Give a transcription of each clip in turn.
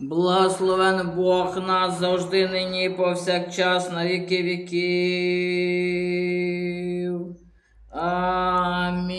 Благословен Бог нас завжди нині повсякчас на віки віків. Амінь.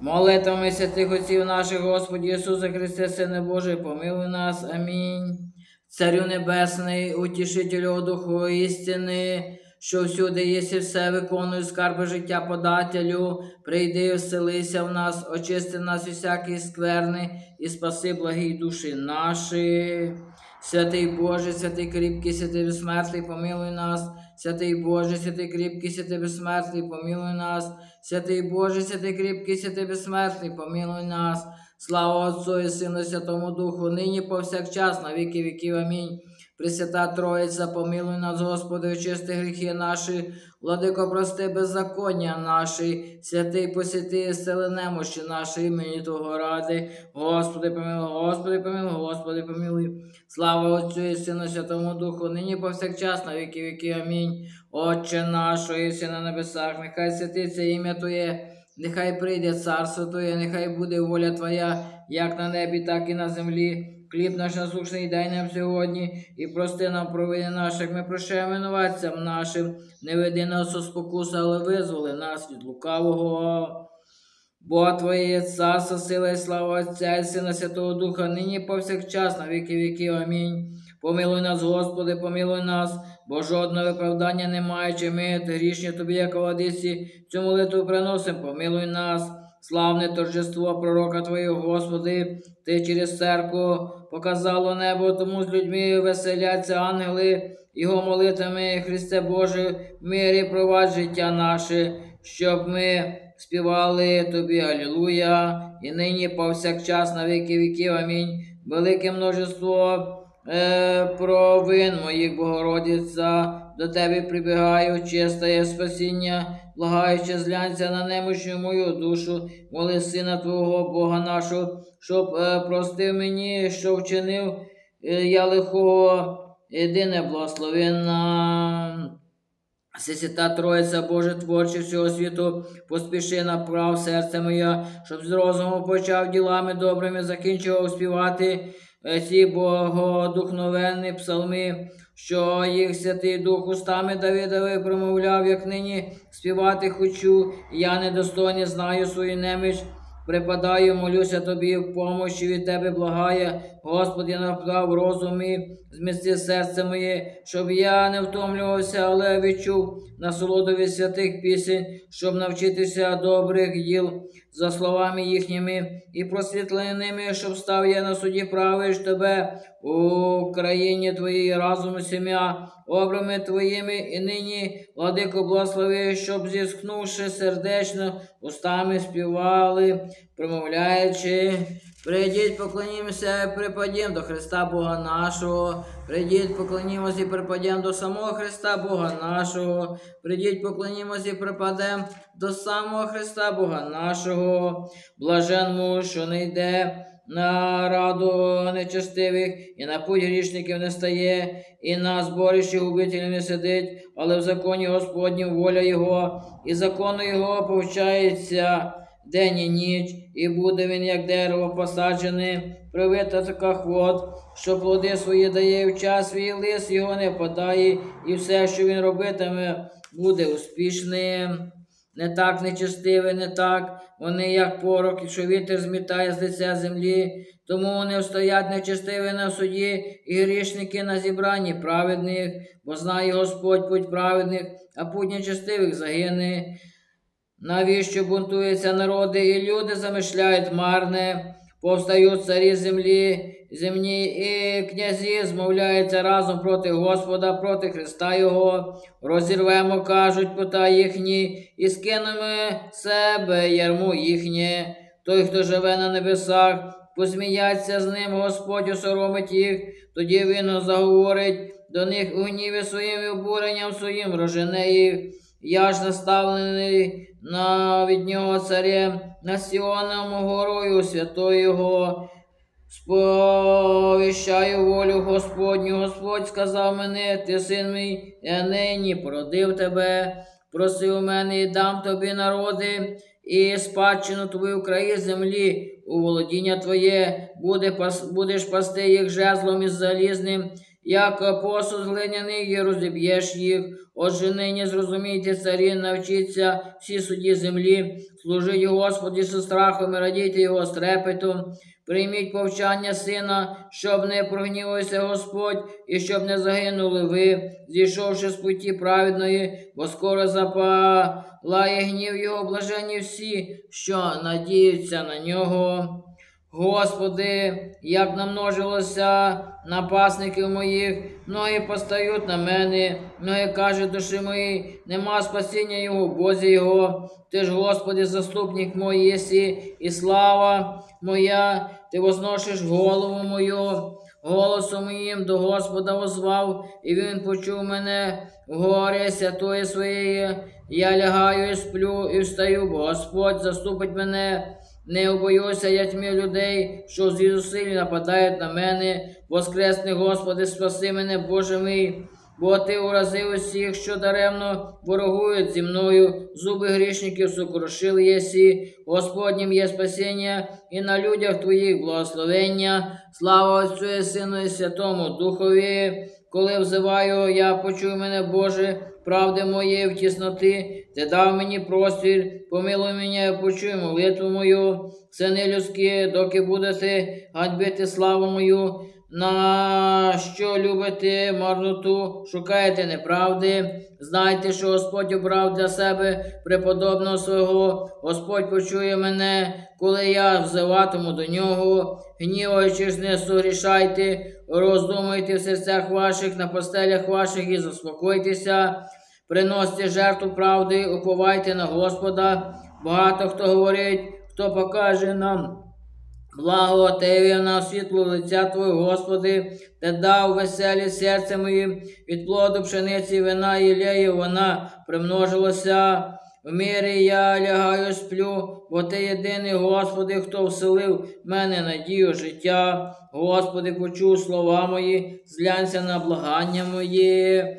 Молитвами святих отців наших, Господі Ісуса Христе, Сине Божий, помилуй нас. Амінь. Царю Небесний, утішителю Духу істини, що всюди єси все, виконуй скарби життя подателю, прийди, вселися в нас, очисти нас всякої скверни і спаси благі душі наші. Святий Боже, святий кріпкий, святий безсмертний, помилуй нас. Святий Боже, святий кріпкий, святий безсмертний, помилуй нас. Святий Боже, святий кріпкий, святий безсмертний, помилуй нас. Слава Отцу і Сину, Святому Духу, нині повсякчас, на віки віків. Амінь. Пресвята Троїця, помилуй нас, Господи, очисти гріхи наші, владико, прости беззаконня наші, святий посвяти, сили немощі наші, імені Твого ради. Господи, помилуй, Господи, помилуй, Господи, помилуй. Слава Отцю і Сину, Святому Духу, нині повсякчас, на віки віки. Амінь. Отче наш, єси на небесах, нехай святиться ім'я Твоє. Нехай прийде царство Твоє, нехай буде воля Твоя, як на небі, так і на землі. Хліб наш насушний дай нам сьогодні, і прости нам провини наші, як ми прощаємо винуватцям нашим, не веди нас у спокусу, але визволи нас від лукавого. Бо Твоє царство, сила і слава Отця і Сина Святого Духа, нині повсякчас, на віки віків. Амінь. Помилуй нас, Господи, помилуй нас, бо жодного виправдання немає, чи ми грішні тобі, як овадиці, цю молитву приносимо, помилуй нас. Славне торжество пророка Твого, Господи, Ти через церкву показало небо, тому з людьми веселяться ангели, Його молитвами, Христе Боже, в мирі провадь життя наше, щоб ми співали Тобі, Алілуя, і нині повсякчас на віки віків. Амінь. Велике множество е, провин моїх, Богородиця, до Тебе прибігаю, чистає спасіння, благаючи, зглянься на немощну мою душу, моли Сина Твого, Бога нашого, щоб е, простив мені, що вчинив е, я лихого, єдине благословенна. Сесіта Троїця Боже творче всього світу, поспіши направ серце моє, щоб з розуму почав ділами добрими, закінчував співати е, ці богодухновенні псалми, що їх Святий Дух устами Давидові промовляв, як нині співати хочу, я недостойний знаю свою неміч. Припадаю, молюся тобі в помощі від тебе благає, Господи, направ розум і змісти серце моє, щоб я не втомлювався, але відчув насолоду від святих пісень, щоб навчитися добрих діл. За словами їхніми і просвітленими, щоб став я на суді правиш тебе у країні твоїй разом сім'я, обрами твоїми і нині, владико, благослови, щоб зіскнувши сердечно, устами співали, промовляючи. Прийдіть, поклонімося, припадім до Христа Бога нашого. Прийдіть, поклонімося і припадем до самого Христа Бога нашого. Прийдіть, поклонімося і припадем до самого Христа Бога нашого. Блажен що не йде на раду нечестивих, і на путь грішників не стає, і на зборищі губителів не сидить, але в законі Господнім воля Його, і закону Його повчається день і ніч, і буде він, як дерево посаджене, привита така хвот, що плоди свої дає в час свій лис його не подає, і все, що він робитиме, буде успішним. Не так нечестиве, не так. Вони, як порох, що вітер змітає з лиця землі, тому вони встоять нечестиві на суді, і грішники на зібранні праведних, бо знає Господь путь праведних, а путь нечестивих загине. Навіщо бунтуються народи, і люди замишляють марне, повстають царі землі, земні, і князі змовляються разом проти Господа, проти Христа Його, розірвемо, кажуть, пота їхні, і скинемо себе ярму їхнє. Той, хто живе на небесах, посміяться з ним, Господь осоромить їх, тоді він заговорить до них у гніві своїм і обуренням своїм рожене їх. Я ж заставлений на від нього царем на Сіоном горою святою Його. Сповіщаю волю Господню. Господь сказав мене, ти син мій, я нині породив тебе, проси у мене і дам тобі народи, і спадщину твою краї землі, у володіння Твоє, буде, будеш пасти їх жезлом із залізним, як посуд глиняний, і розіб'єш їх. Отже, нині зрозумійте, царі, навчіться всі судді землі, служіть Господі зі страхом і радійте його з трепетом. Прийміть повчання сина, щоб не прогнівався Господь, і щоб не загинули ви, зійшовши з путі праведної, бо скоро запалає гнів його блажені всі, що надіються на нього. Господи, як намножилося напасників моїх, многі постають на мене, многі кажуть душі моїй, нема спасіння його, Бозі його. Ти ж, Господи, заступник мой єсі, і слава моя, ти возношиш голову мою, голосом моїм до Господа возвав, і він почув мене в горі святої своєї. Я лягаю і сплю, і встаю, бо Господь заступить мене. Не обоюся я тьмі людей, що зусиль нападають на мене. Воскресний Господи, спаси мене, Боже мій, бо Ти уразив усіх, що даремно ворогують зі мною, зуби грішників сокрушили єсі, Господнім є спасіння, і на людях Твоїх благословення. Слава Отцю і Сину, і Святому Духові. Коли взиваю, я почуй мене, Боже, правди моєї в тісноти, ти дав мені простір, помилуй мене, почуй молитву мою, сини людські, доки будете гадьбити славу мою, на що любите марноту, шукаєте неправди, знайте, що Господь обрав для себе преподобного свого, Господь почує мене, коли я взиватиму до нього, гніваючись, не согрішайте, роздумайте в серцях ваших, на постелях ваших і заспокойтеся. Приносьте жертву правди, уповайте на Господа. Багато хто говорить, хто покаже нам благо Тебе на світло лиця Твого, Господи, Ти дав веселі серце моїм від плоду пшениці, вина і леї, вона примножилася. В мірі я лягаю, сплю, бо ти єдиний, Господи, хто вселив в мене надію життя. Господи, почув слова мої, зглянься на благання моє.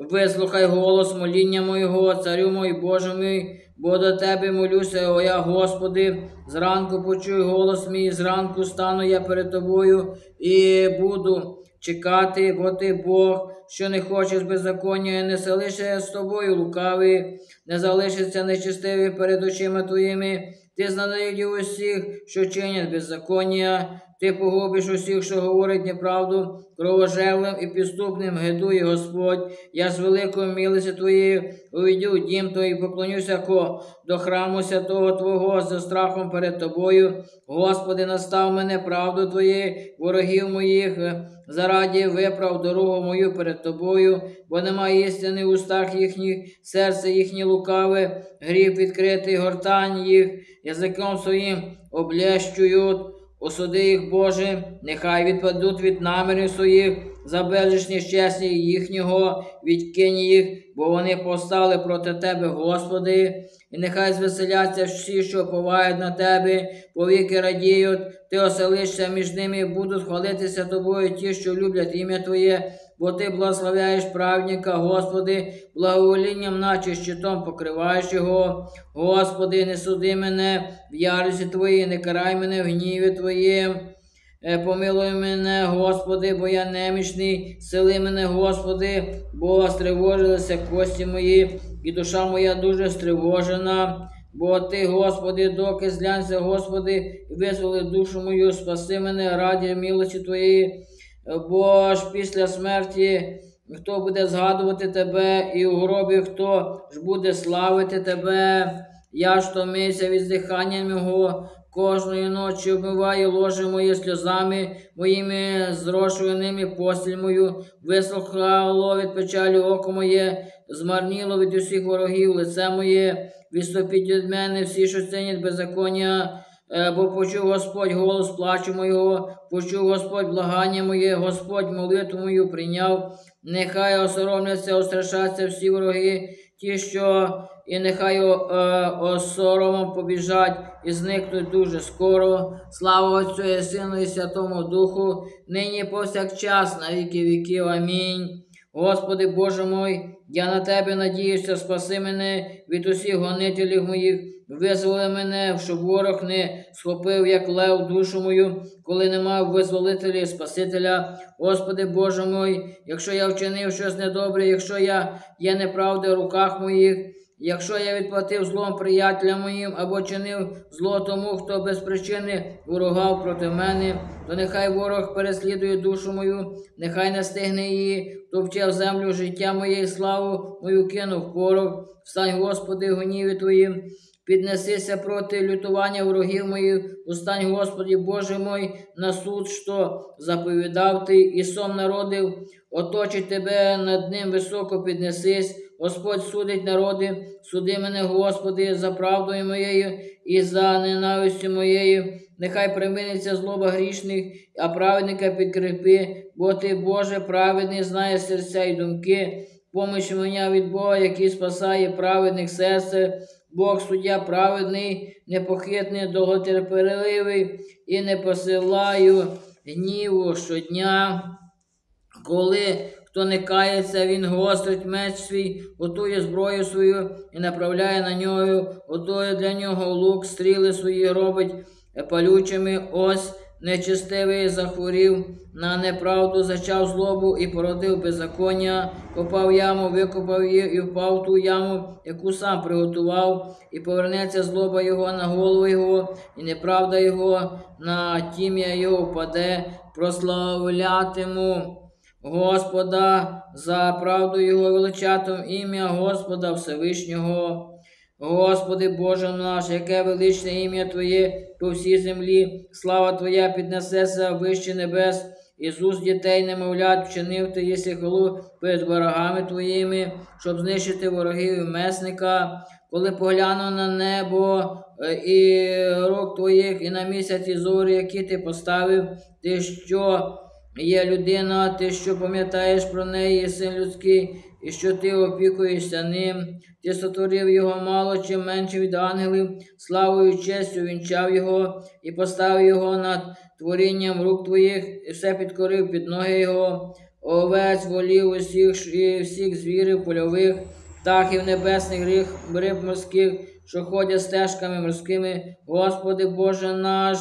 Вислухай голос моління моєго, царю мой Боже мій, бо до Тебе молюся, о я, Господи, зранку почуй голос мій, зранку стану я перед Тобою і буду чекати, бо Ти Бог, що не хочеш беззаконня, не залишиться з тобою лукавий, не залишиться нечистивий перед очима Твоїми. Ти зненавидів усіх, що чинять беззаконня, ти погубиш усіх, що говорять неправду, кровожерлим і підступним гидує Господь. Я з великою милості Твоєю увійду в дім Твій, поклонюся ко до храму святого Твого за страхом перед Тобою. Господи, настав мене правду Твоєї, ворогів моїх, зараді виправ дорогу мою перед Тобою, бо немає істини в устах їхніх, серце їхнє лукаве, гріб відкритий, гортань їх, язиком своїм облещують. Осуди їх, Боже, нехай відпадуть від намірів своїх, за безліч чесні їхнього, відкинь їх, бо вони постали проти Тебе, Господи, і нехай звеселяться всі, що повають на Тебе, повіки радіють, Ти оселишся між ними, і будуть хвалитися тобою ті, що люблять ім'я Твоє, бо Ти благословляєш праведника, Господи, благоволінням, наче щитом покриваєш його. Господи, не суди мене в ярості Твоїй, не карай мене в гніві Твоїм. Е, Помилуй мене, Господи, бо я немічний, сили мене, Господи, бо стривожилися кості мої, і душа моя дуже стривожена. Бо Ти, Господи, доки зглянься, Господи, визволи душу мою, спаси мене раді милості Твоєї, бо ж після смерті хто буде згадувати Тебе, і у гробі хто ж буде славити Тебе. Я ж томився від здихання мого, кожної ночі обмиваю ложе моє сльозами, моїми зрошуваними постіль мою, вислухало від печалі око моє, змарніло від усіх ворогів лице моє, відступіть від мене всі, що цінять беззаконня. Е, Бо почув Господь голос плачу моєго, почув Господь благання моє, Господь молитву мою прийняв. Нехай осоромляться, острашаться всі вороги, ті, що і нехай е, осоромом побіжать і зникнуть дуже скоро. Слава Отцю і Сину, і Святому Духу, нині повсякчас, на віки віків. Амінь. Господи Боже мой, я на Тебе надіюся, спаси мене від усіх гонителів моїх, Визволи мене, щоб ворог не схопив, як лев, душу мою, коли нема визволителя і Спасителя. Господи Боже мой, якщо я вчинив щось недобре, якщо я є неправда в руках моїх, якщо я відплатив злом приятелям моїм або чинив зло тому, хто без причини ворогав проти мене, то нехай ворог переслідує душу мою, нехай не стигне її, вчив землю життя моє і славу мою кинув порох. Встань, Господи, в гніві Твоїм. Піднесися проти лютування ворогів моїх, устань, Господі Боже мой, на суд, що заповідав ти, і сом народив, оточить тебе над ним високо піднесись. Господь судить народи, суди мене, Господи, за правдою моєю і за ненавистю моєю. Нехай приминиться злоба грішних, а праведника підкріпи, бо ти, Боже, праведний, знаєш серця і думки. Поміч мене від Бога, який спасає праведних серце. Бог суддя праведний, непохитний, довготерпеливий і не посилаю гніву щодня. Коли хто не кається, він гострить меч свій, готує зброю свою і направляє на нього, готує для нього лук, стріли свої робить палючими. Ось нечистивий захворів на неправду, зачав злобу і породив беззаконня, копав яму, викопав її і впав ту яму, яку сам приготував, і повернеться злоба його на голову його, і неправда його на тім'я його впаде, прославлятиму. Господа за правду Його величатим ім'я Господа Всевишнього. Господи Боже наш, яке величне ім'я Твоє по всій землі, слава Твоя піднесеться вище небес, Ісус дітей, немовлят, вчинив ти єси хвалу перед ворогами Твоїми, щоб знищити ворогів і месника. Коли погляну на небо е, і рук Твоїх, і на місяць і зорі, які ти поставив, ти що є людина, ти що пам'ятаєш про неї, син людський, і що ти опікуєшся ним, ти сотворив його мало чи менше від ангелів, славою честю вінчав його і поставив його над творінням рук твоїх, і все підкорив під ноги його, овець, волів, усіх і всіх звірів польових, птахів небесних риб, риб морських, що ходять стежками морськими, Господи Боже наш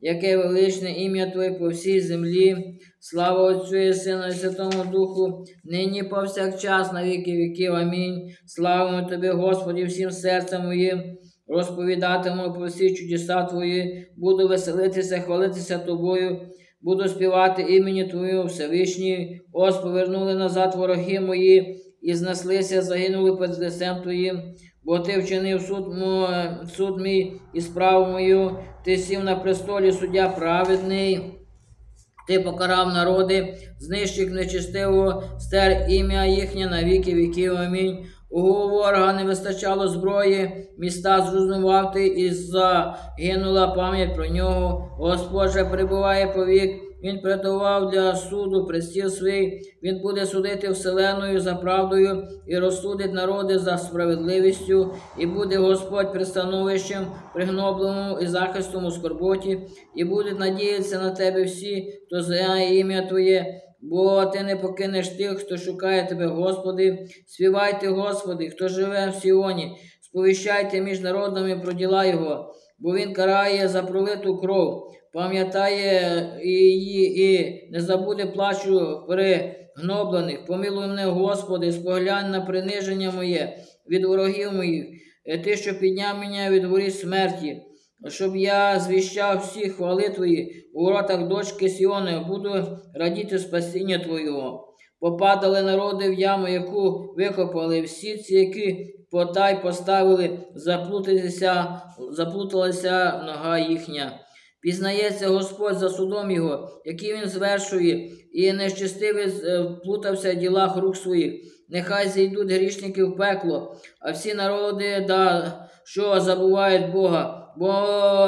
яке величне ім'я Твоє по всій землі, слава Отцю і Сину, і Святому Духу, нині повсякчас, на віки віків. Амінь. Славимо Тобі, Господі, всім серцем моїм. Розповідатиму про всі чудеса Твої, буду веселитися, хвалитися Тобою, буду співати імені Твою Всевишній. Ось повернули назад вороги мої, і знеслися, загинули перед лицем Твоїм бо ти вчинив суд, суд мій і справу мою, ти сів на престолі суддя праведний. Ти покарав народи, знищив нечистивого, стер ім'я їхнє на віки віків. Амінь. У ворога не вистачало зброї, міста зруйнував ти і загинула пам'ять про нього. Господь же прибуває повік. Він приготував для суду престіл свій, він буде судити вселеною за правдою і розсудить народи за справедливістю, і буде Господь пристановищем, пригнобленому і захистом у скорботі, і будуть надіятися на тебе всі, хто знає ім'я Твоє. Бо ти не покинеш тих, хто шукає тебе, Господи, співайте, Господи, хто живе в Сіоні, сповіщайте між народами про діла Його, бо Він карає за пролиту кров пам'ятає її і не забуде плачу перегноблених. Помилуй мене, Господи, споглянь на приниження моє від ворогів моїх, е, ти, що підняв мене від воріт смерті, щоб я звіщав всі хвали Твої у воротах дочки Сіони, буду радіти спасіння Твого. Попадали народи в яму, яку викопали всі ці, які потай поставили, заплуталися, заплуталася нога їхня. Пізнається Господь за судом його, який він звершує, і нещастивий е, вплутався в ділах рук своїх. Нехай зійдуть грішники в пекло, а всі народи, да, що забувають Бога, бо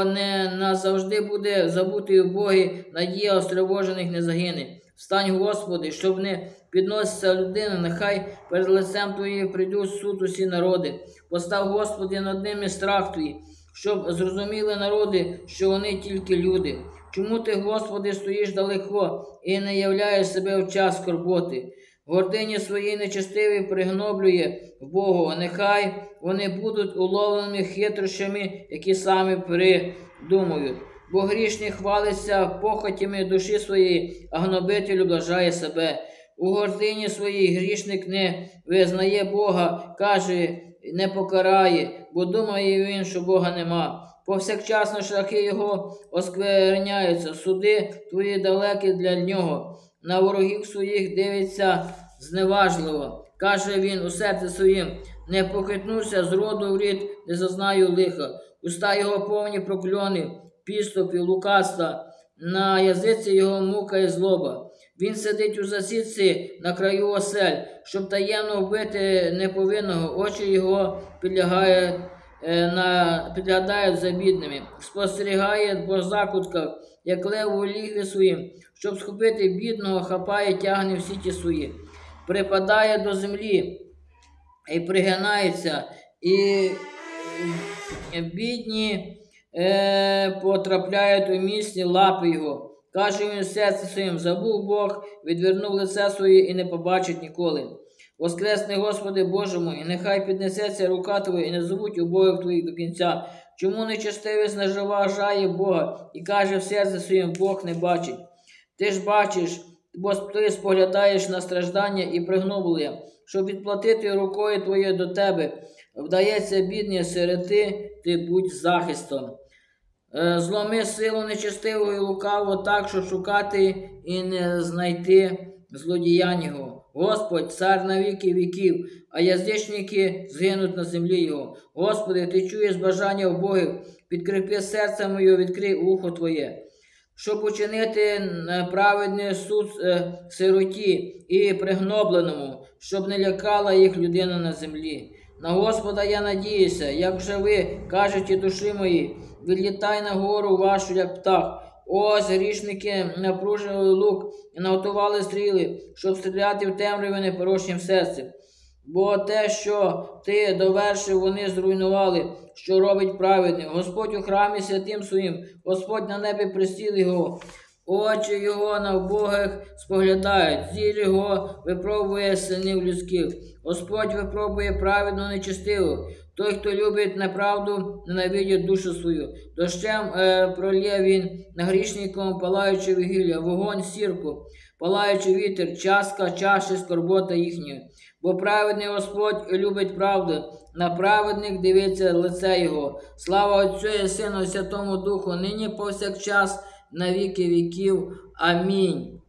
не назавжди буде забути в Богі, надія остривожених не загине. Встань, Господи, щоб не підноситься людина, нехай перед лицем Твоїм прийдуть суд усі народи. Постав, Господи, над ними страх Твій щоб зрозуміли народи, що вони тільки люди. Чому ти, Господи, стоїш далеко і не являєш себе в час скорботи? гордині своїй нечестивій пригноблює Богу, нехай вони будуть уловленими хитрощами, які самі придумують. Бо грішний хвалиться похотями душі своєї, а гнобитель облажає себе. У гордині своїй грішник не визнає Бога, каже, не покарає, бо думає він, що Бога нема. Повсякчасно шляхи його оскверняються, суди твої далекі для нього. На ворогів своїх дивиться зневажливо. Каже він у серці своїм, не похитнуся з роду в рід, не зазнаю лиха. Уста його повні прокльони, підступів, лукавства, на язиці його мука і злоба. Він сидить у засідці на краю осель, щоб таємно вбити неповинного, очі його підлягають, е, підглядають за бідними, спостерігає по закутках, як лев у лігві своїм, щоб схопити бідного, хапає, тягне в сіті свої, припадає до землі і пригинається, і бідні е, потрапляють у місці лапи його. Каже він в серці своїм, забув Бог, відвернув лице своє і не побачить ніколи. Воскресний Господи Боже мой, нехай піднесеться рука Твоя, і не звуть убоїв Твоїх до кінця. Чому нечестивець наживажає Бога і каже в серці своїм, Бог не бачить. Ти ж бачиш, бо ти споглядаєш на страждання і пригноблення, щоб відплатити рукою Твоєю до тебе. Вдається бідні сироти, ти будь захистом. Е, Зломи силу нечестивого і лукаво так, щоб шукати і не знайти злодіянь його. Господь, цар на віки віків, а язичники згинуть на землі його. Господи, ти чуєш бажання убогих, підкріпи серце моє, відкрий ухо Твоє, щоб учинити праведний суд е, сироті і пригнобленому, щоб не лякала їх людина на землі. На Господа я надіюся, як вже ви кажете душі мої, відлітай на гору вашу, як птах. Ось грішники напружили лук і наготували стріли, щоб стріляти в темряві непорочнім серцем. Бо те, що ти довершив, вони зруйнували, що робить праведний. Господь у храмі святим своїм, Господь на небі присіл його. Очі його на вбогих споглядають, зір його випробує синів людських. Господь випробує праведно нечестиву. Той, хто любить неправду, ненавидить душу свою. Дощем е, пролє він на грішником, палаючи вугілля, вогонь, сірку, палаючи вітер, частка, чаші, скорбота їхня. Бо праведний Господь любить правду, на праведних дивиться лице Його. Слава Отцю і Сину, і Святому Духу, нині повсякчас, на віки віків. Амінь.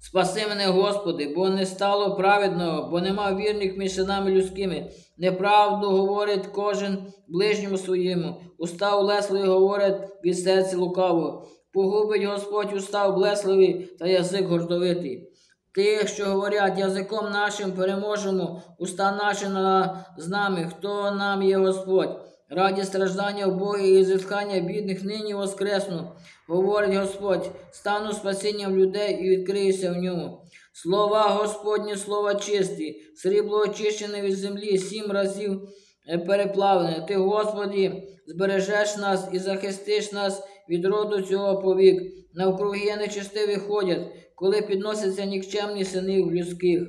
Спаси мене, Господи, бо не стало праведного, бо нема вірних між синами людськими. Неправду говорить кожен ближньому своєму. Уста улесливі говорять від серця лукавого. Погубить Господь уста облесливі та язик гордовитий. Тих, що говорять, язиком нашим переможемо, уста наші на, з нами, хто нам є Господь. Раді страждання Бога і зітхання бідних нині воскресну, говорить Господь, стану спасінням людей і відкриюся в ньому. Слова Господні, слова чисті, срібло очищене від землі, сім разів е, переплавлене. Ти, Господі, збережеш нас і захистиш нас від роду цього повік. Навкруги нечистиві ходять, коли підносяться нікчемні сини людських.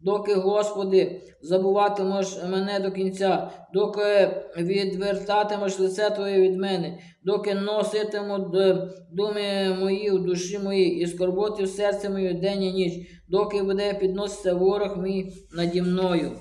Доки, Господи, забуватимеш мене до кінця, доки відвертатимеш лице Твоє від мене, доки носитиму думи мої в душі моїй і скорботи в серці моє день і ніч, доки буде підноситися ворог мій наді мною.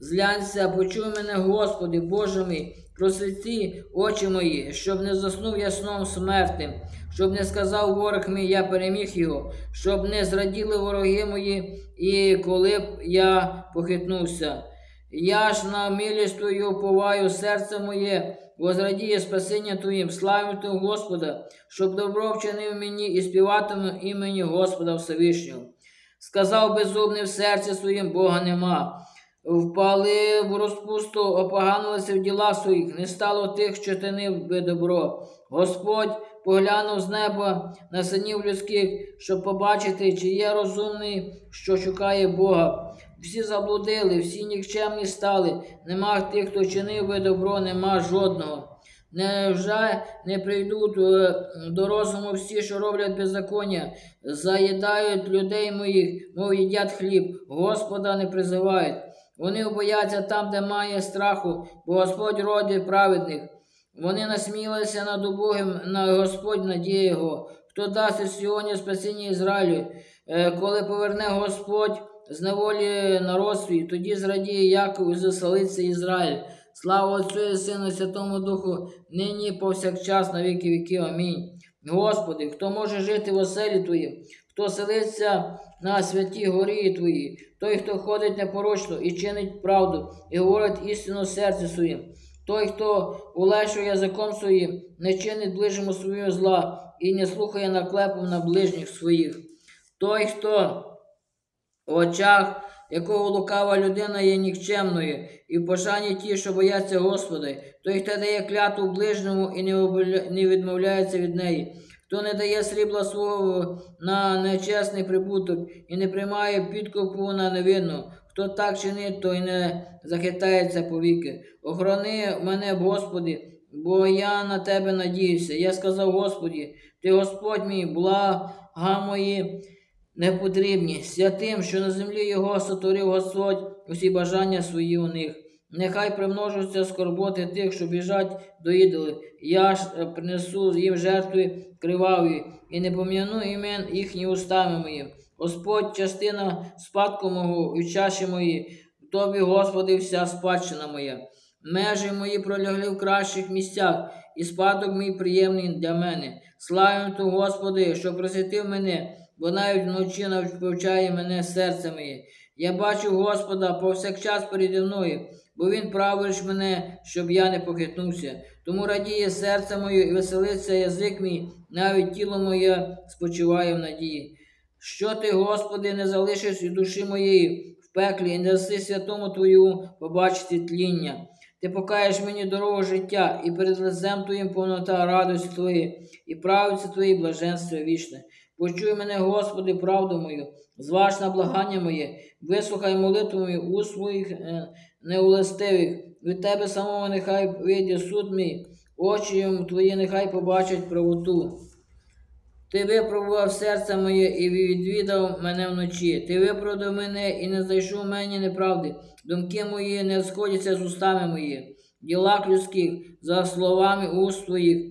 Зглянься, почуй мене, Господи, Боже мій, просвіти очі мої, щоб не заснув я сном смертним, щоб не сказав ворог мій, я переміг його, щоб не зраділи вороги мої, і коли б я похитнувся. Я ж на милість Твою поваю серце моє, возрадіє спасіння Твоїм, славимо Господа, щоб добро вчинив мені і співатиму імені Господа Всевишнього. Сказав безумний в серці своїм, Бога нема. Впали в розпусту, опоганилися в діла своїх, не стало тих, що чинив би добро. Господь поглянув з неба на синів людських, щоб побачити, чи є розумний, що шукає Бога. Всі заблудили, всі нікчемні стали, нема тих, хто чинив би добро, нема жодного. Невже не прийдуть е, до розуму всі, що роблять беззаконня, заїдають людей моїх, мов їдять хліб, Господа не призивають. Вони бояться там, де має страху, бо Господь родить праведних. Вони насмілися над убогим, на Господь надія його. Хто дасть сьогодні спасіння Ізраїлю, Е, коли поверне Господь з неволі народ свій, тоді зрадіє Яков і заселиться Ізраїль. Слава Отцю і Сину Святому Духу, нині повсякчас на віки віків. Амінь. Господи, хто може жити в оселі Твоїй, хто селиться на святій горі Твоїй, той, хто ходить непорочно і чинить правду, і говорить істину серці своїм, той, хто улещує язиком своїм, не чинить ближньому свого зла і не слухає наклепом на ближніх своїх. Той, хто в очах якого лукава людина є нікчемною, і в пошані ті, що бояться Господа, той, хто дає клятву ближньому і не відмовляється від неї, хто не дає срібла свого на нечесний прибуток і не приймає підкупу на невинну, хто так чинить, той не захитається повіки. Охорони мене, Господи, бо я на тебе надіюся. Я сказав Господі, ти Господь мій, блага мої не потрібні, святим, що на землі його сотворив Господь усі бажання свої у них. Нехай примножуються скорботи тих, що біжать до ідоли. Я ж е, принесу їм жертви криваві, і не пом'яну імен їхні устами мої. Господь, частина спадку мого і чаші мої, в тобі, Господи, вся спадщина моя. Межі мої пролягли в кращих місцях, і спадок мій приємний для мене. Славим ту, Господи, що просвітив мене, бо навіть вночі навчає мене серце моє. Я бачу Господа повсякчас переді мною, бо Він правиш мене, щоб я не похитнувся. Тому радіє серце моє і веселиться язик мій, навіть тіло моє спочиває в надії. Що ти, Господи, не залишиш і душі моєї в пеклі, і не даси святому Твою побачити тління. Ти покаєш мені дорогу життя, і перед лицем Твоїм повнота радості Твої, і правиться Твої блаженство вічне. Почуй мене, Господи, правду мою, зваж на благання моє, вислухай молитву мою у своїх е, неулестивих. Від Тебе самого нехай вийде суд мій, очі Твої нехай побачать правоту. Ти випробував серце моє і відвідав мене вночі. Ти виправдав мене і не знайшов мені неправди. Думки мої не сходяться з устами мої, ділах людських, за словами уст твоїх.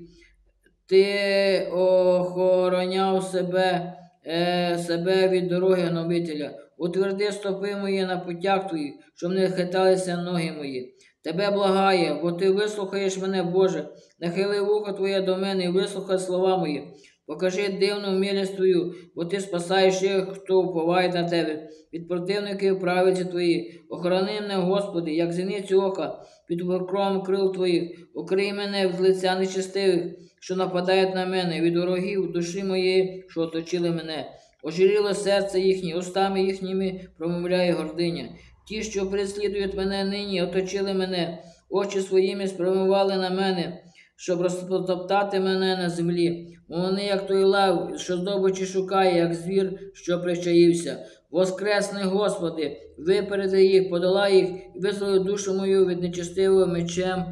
Ти охороняв себе, е, себе від дороги гнобителя. Утверди стопи мої на путях твоїх, щоб не хиталися ноги мої. Тебе благає, бо ти вислухаєш мене, Боже, нахили вухо Твоє до мене і вислухай слова мої. Покажи дивну милість Твою, бо ти спасаєш тих, хто уповає на тебе, від противників правиці Твої. Охорони мене, Господи, як зіницю ока, під покровом крил Твоїх, укрий мене від лиця нечестивих, що нападають на мене, від ворогів душі моєї, що оточили мене. Ожиріло серце їхнє, устами їхніми промовляє гординя. Ті, що переслідують мене нині, оточили мене, очі своїми спрямували на мене, щоб розтоптати мене на землі. Вони, як той лев, що здобичі шукає, як звір, що причаївся. Воскресни, Господи, випереди їх, подолай їх і визволи душу мою від нечестивого мечем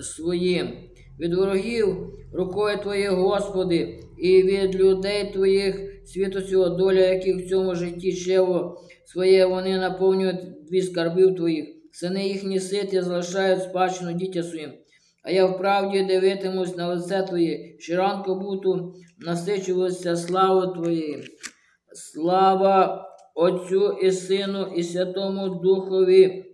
своїм. Від ворогів рукою Твоєю, Господи, і від людей Твоїх світу цього доля, яких в цьому житті щево своє вони наповнюють дві скарбів Твоїх. Сини їхні ситі залишають спадщину дітя своїм. А я вправді дивитимусь на лице Твоє, щоранку буду насичуватися славою Твоєю. Слава Отцю і Сину, і Святому Духові,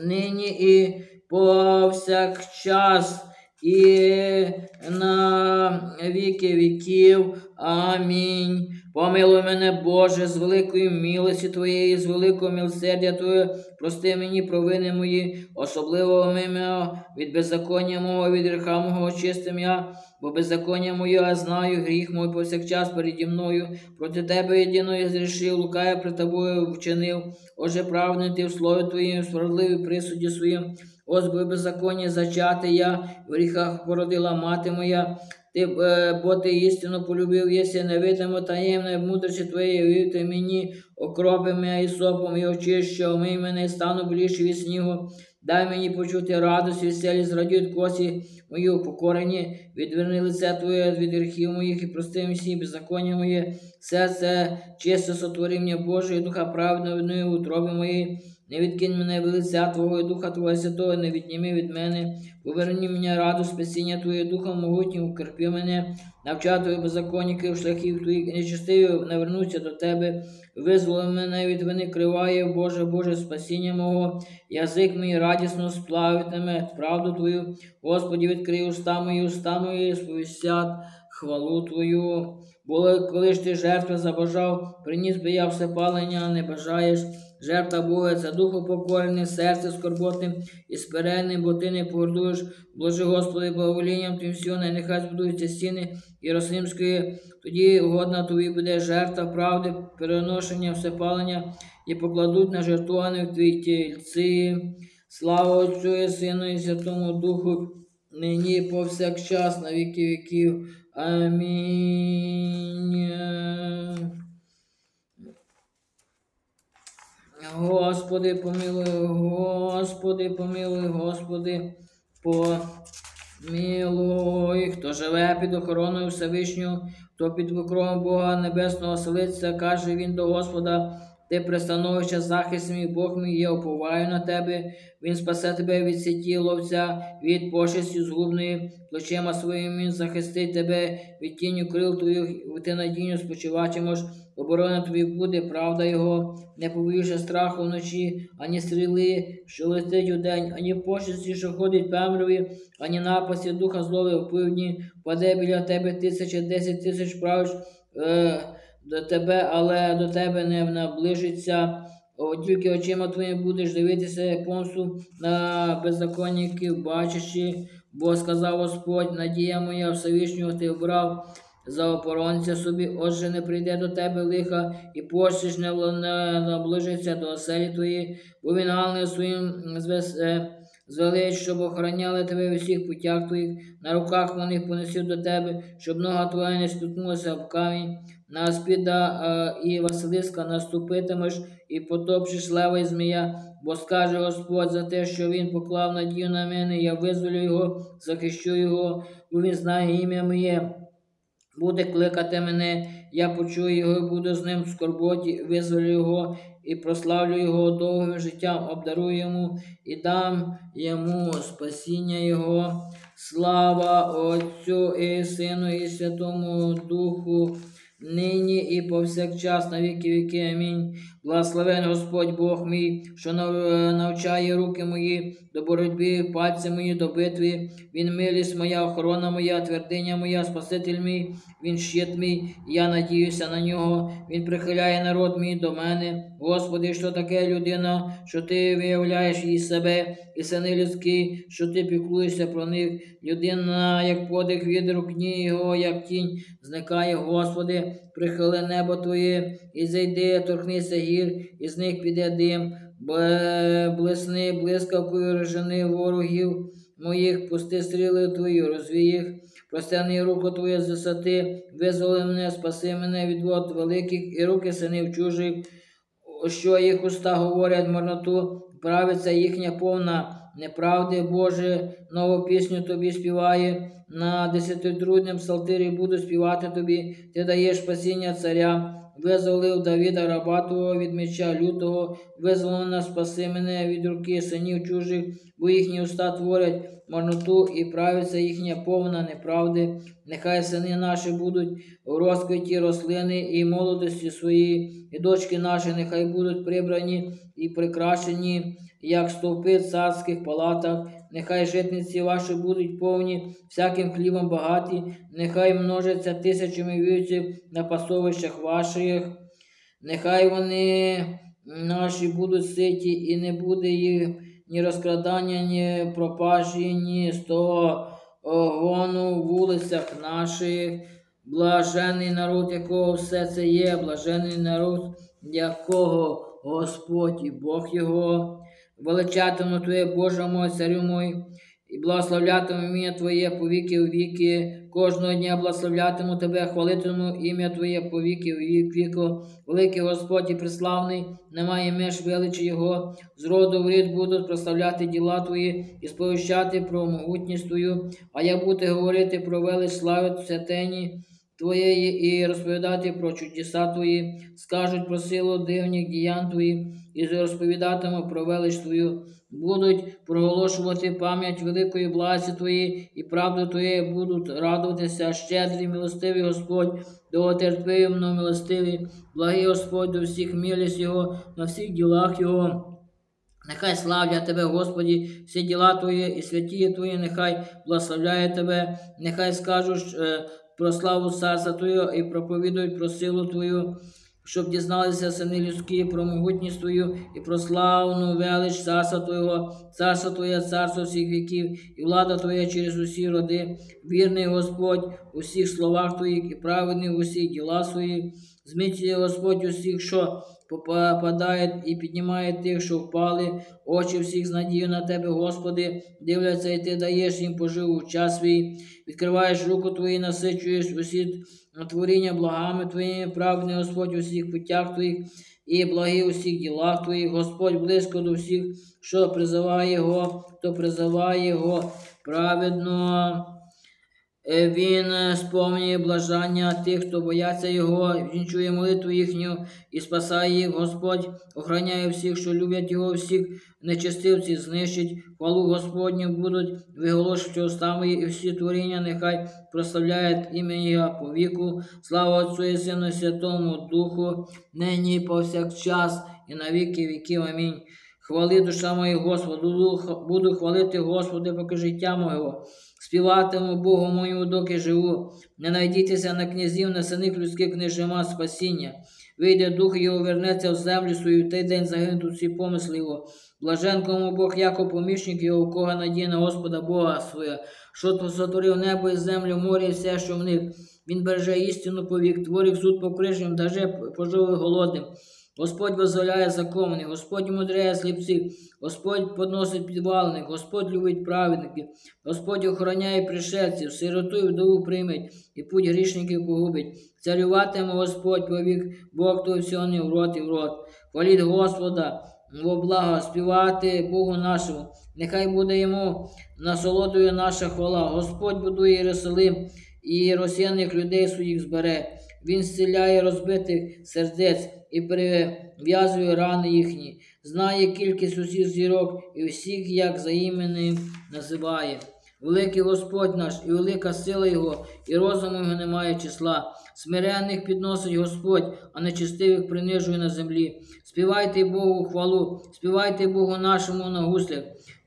нині і повсякчас, і на віки віків. Амінь. Помилуй мене, Боже, з великої милості Твоєї, з великого милосердя Твоєї, прости мені провини мої, особливо мене від беззаконня мого, від гріха мого очистим я, бо беззаконня моє я знаю, гріх мой повсякчас переді мною, проти Тебе єдиної зрішив, лукає при Тобою вчинив, Оже праведний ти в слові Твоїм, справедливий присуді своїм, ось би беззаконня зачати я, в гріхах породила мати моя, ти, е, бо ти істину полюбив, єси невидимо таємне, мудрості твоєї, вів ти мені, окропи мене і сопом, і очищу, омий мене, стану ближче від снігу. Дай мені почути радость, веселі, зрадіють косі, мої упокорені, відверни лице Твоє від гріхів моїх і прости всі беззаконня моє, серце чисте сотвори мені Боже, і духа праведного віднови в утробі моєї. Не відкинь мене від лиця Твого і Духа Твого Святого, не відніми від мене. Поверни мені раду спасіння Твоє Духом могутнім, укріпи мене, навчати беззаконників, шляхів Твоїх, нечистиві навернуться до Тебе. Визволи мене від вини криває, Боже, Боже, спасіння мого, язик мій радісно сплавитиме, правду Твою, Господі, відкрий уста мої, уста мої, сповістять хвалу Твою. Було, коли ж ти жертви забажав, приніс би я всепалення, не бажаєш. Жертва Бога, це духу покорене, серце скорботним і смиренним, бо ти не погордуєш. Боже Господи, благоволінням Твім Сіоне, нехай збудуються стіни Єрусалимської, тоді угодна тобі буде жертва правди, переношення, всепалення, і покладуть на жертвованих твої тільці. Слава Отцю і Сину і Святому Духу, нині повсякчас, на віки віків. Амінь. Господи, помилуй, Господи, помилуй, Господи, помилуй, хто живе під охороною Всевишнього, хто під покровом Бога Небесного селиться, каже він до Господа, ти пристановище захист мій, Бог мій, я уповаю на тебе, Він спасе тебе від сіті ловця, від пошесті згубної, плечима своїм він захистить тебе, від тінню крил твоїх, ти надійно спочиватимеш, оборона тобі буде, правда Його, не побоїшся страху вночі, ані стріли, що летить удень, ані пошесті, що ходить пемрові, ані напасті духа злови в пивдні, паде біля тебе тисяча, десять тисяч правиш. Е, до тебе, але до тебе не наближиться. О, тільки очима твоїми будеш дивитися як на беззаконників, бачачи, бо сказав Господь, надія моя Всевишнього ти обрав за опоронця собі, отже, не прийде до тебе лиха, і пощиш не, наближиться до оселі твої, бо він ангел своїм звес, е, щоб охороняли тебе в усіх путях твоїх, на руках вони понесуть до тебе, щоб нога твоя не спіткнулася об камінь. На спіда і Василиска наступитимеш і потопчеш лева і змія, бо скаже Господь за те, що він поклав надію на мене, я визволю його, захищу його, бо він знає ім'я моє. Буде кликати мене, я почую його і буду з ним в скорботі, визволю його і прославлю його довгим життям, обдарую йому і дам йому спасіння Його. Слава Отцю і Сину, і Святому Духу, нині і повсякчас, на віки віки. Амінь. Благословен Господь Бог мій, що навчає руки мої до боротьби, пальці мої до битви. Він милість моя, охорона моя, твердиня моя, Спаситель мій, він щит мій, і я надіюся на нього. Він прихиляє народ мій до мене. Господи, що таке людина, що ти виявляєш їй себе, і сини людські, що ти піклуєшся про них. Людина, як подих від рукні його, як тінь, зникає, Господи, прихили небо Твоє, і зайди, торкнися гір, і з них піде дим, блисни блискавкою рожени ворогів моїх, пусти стріли Твої, розвій їх, простяни руку Твою з висоти, визволи мене, спаси мене від вод великих і руки синів чужих, що їх уста говорять марноту, правиться їхня повна неправди, Боже, нову пісню тобі співає. На десятитруднім псалтирі буду співати тобі. Ти даєш спасіння царя, визволив Давіда Рабатого від меча лютого, визволив нас, спаси мене від руки синів чужих, бо їхні уста творять марноту і правиться їхня повна неправди. Нехай сини наші будуть у розквіті рослини і молодості своїй, і дочки наші нехай будуть прибрані і прикрашені, як стовпи в царських палатах. Нехай житниці ваші будуть повні всяким хлібом багаті, нехай множаться тисячами вівців на пасовищах ваших, нехай вони наші будуть ситі, і не буде їх ні розкрадання, ні пропажі, ні з того гону в вулицях наших. Блажений народ, якого все це є, блажений народ, якого Господь і Бог його. Величатиму Твоє Боже мой, царю мой, і благословлятиму ім'я Твоє по віки у віки, Кожного дня благословлятиму тебе, хвалитиму ім'я Твоє по віки вік віку. Великий Господь і преславний, немає меж величі Його. З роду в рід будуть прославляти діла Твої і сповіщати про могутність Твою, а я буду говорити про велич слави святені Твоєї і розповідати про чудеса Твої, скажуть про силу дивних діянь Твої, і розповідатиму про велич Твою. Будуть проголошувати пам'ять великої благості Твої і правду Твоєї будуть радуватися щедрий, милостивий Господь, довготерпивно милостивий, благий Господь до всіх милість Його на всіх ділах Його. Нехай славлять Тебе, Господі, всі діла Твої і святі Твої, нехай благословляє Тебе, нехай скажуть е, про славу царства Твого і проповідують про силу Твою, щоб дізналися сини людські про могутність Твою і про славну велич царства Твого, царство Твоє, царство всіх віків, і влада Твоя через усі роди, вірний Господь у всіх словах Твоїх і праведний в усіх ділах своїх. Зміцнює Господь усіх, що попадають і піднімає тих, що впали, очі всіх з надією на тебе, Господи, дивляться, і ти даєш їм поживу в час свій, відкриваєш руку Твої, насичуєш усі творіння благами Твоїми, праведний Господь у всіх путях Твоїх і благий у всіх ділах Твоїх, Господь близько до всіх, що призиває Його, хто призиває Його праведно. Е, Він е, сповнює блажання тих, хто бояться Його, Він чує молитву їхню і спасає їх. Господь охороняє всіх, що люблять Його, всіх нечестивців знищить. Хвалу Господню будуть виголошувати устами, і всі творіння нехай прославляють ім'я по віку. Слава Отцю і Сину, Святому Духу, нині повсякчас, і на віки віків. Амінь. Хвали душа моя Господу, буду хвалити Господи, поки життя моєго. Співатиму Богу моєму, доки живу. Не найдітеся на князів, на синих людських не жима спасіння. Вийде дух його, вернеться в землю свою, той день загинуть усі помисли його. Блажен кому Бог, яко помічник його, у кого надія на Господа Бога своя, що сотворив небо і землю, море і все, що в них. Він береже істину повік, творить суд по крижням, даже пожови голодним. Господь визволяє законних, Господь мудряє сліпців, Господь подносить підвалених, Господь любить праведників, Господь охороняє пришельців, сироту і вдову прийметь, і путь грішників погубить. Царюватиме Господь повік, Бог то всього не в рот і в рот. Хваліть Господа, во благо, співати Богу нашому. Нехай буде йому насолодою наша хвала. Господь будує Єрусалим і розсіяних людей своїх збере. Він зціляє розбитих сердець і перев'язує рани їхні, знає кількість усіх зірок і всіх, як за іменем називає. Великий Господь наш, і велика сила Його, і розуму Його немає числа. Смиренних підносить Господь, а нечистивих принижує на землі. Співайте Богу хвалу, співайте Богу нашому на гуслях.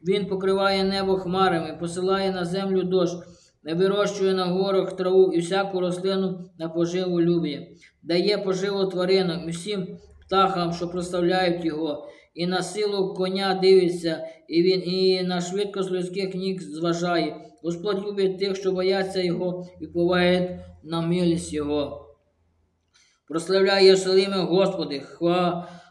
Він покриває небо хмарами, посилає на землю дощ, не вирощує на горах траву і всяку рослину на поживу любить. Дає поживу тваринам і всім птахам, що прославляють його, і на силу коня дивиться, і він і на швидкость людських ніг зважає. Господь любить тих, що бояться його, і поває на милість його. Прославляй Єрусалиме, Господи,